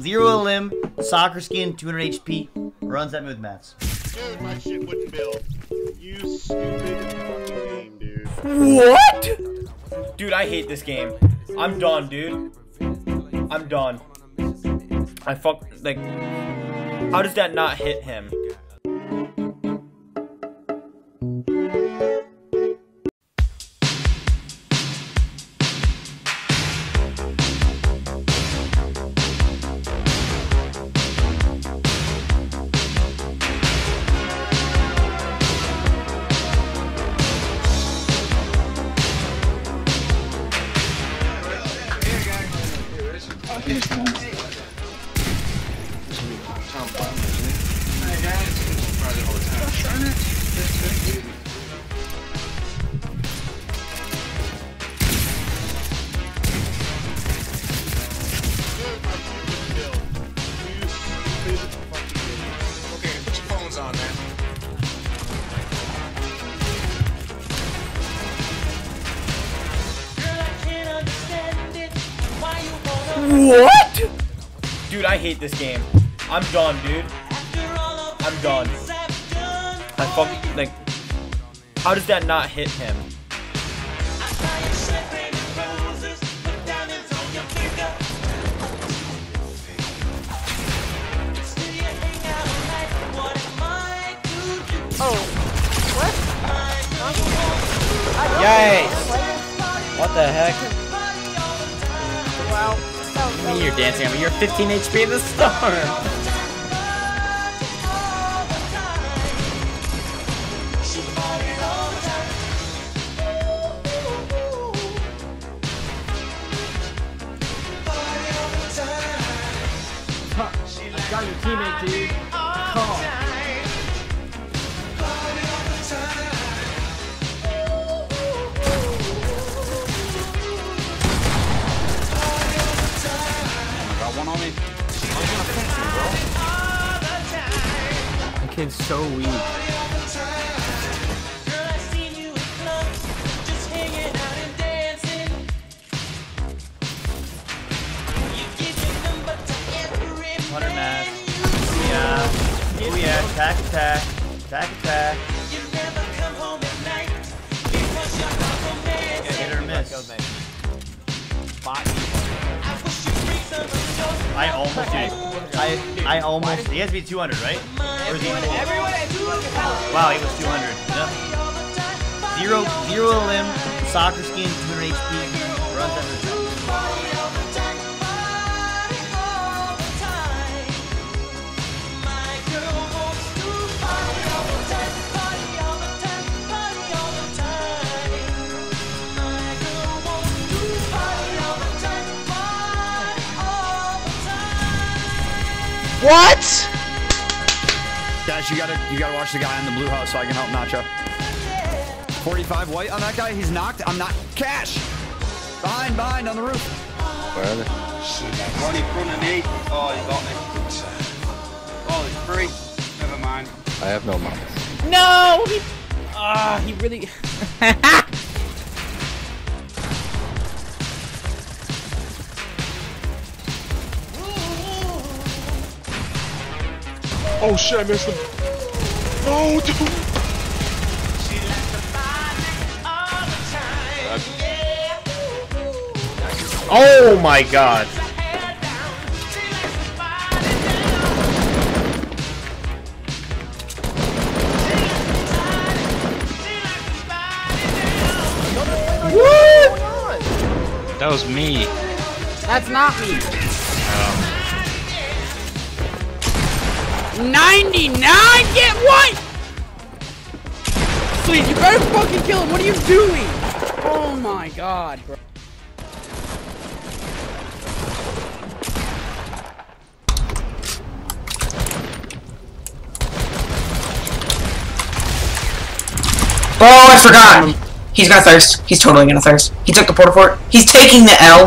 zero limb, soccer skin, 200 HP. Runs that with mats. Dude, my shit wouldn't build. You stupid fucking game, dude. What? Dude, I hate this game. I'm done, dude. I'm done. I fuck like. How does that not hit him? My shit wouldn't. You What? Dude, I hate this game. I'm done, dude. I'm done. I fuck like. How does that not hit him? Oh. What? Yikes! What the heck? Wow. I you're dancing. I mean, you're 15 HP in the storm. Got your teammate, dude. Come kid's so weak. Hundred mats. Yeah. Oh yeah. Attack, attack, attack, attack. I I almost. He has to be 200, right? Or is he? Wow, he was 200. Yeah. Zero zero limb, soccer skin, 200 HP. Runs under What? Guys, you gotta you gotta watch the guy in the blue house so I can help Nacho. 45 white on that guy. He's knocked. I'm not. Cash. Behind, behind on the roof. One in front of me. Oh, you got me. Oh, it's free. Never mind. I have no money. No! He. Ah, he really. Oh shit, I missed him. Oh, dude. Oh my god. That was me. That's not me. 99? Get what? Please, you better fucking kill him. What are you doing? Oh my god, bro. Oh, I forgot. He's gonna thirst. He's totally gonna thirst. He took the porta fort. He's taking the L.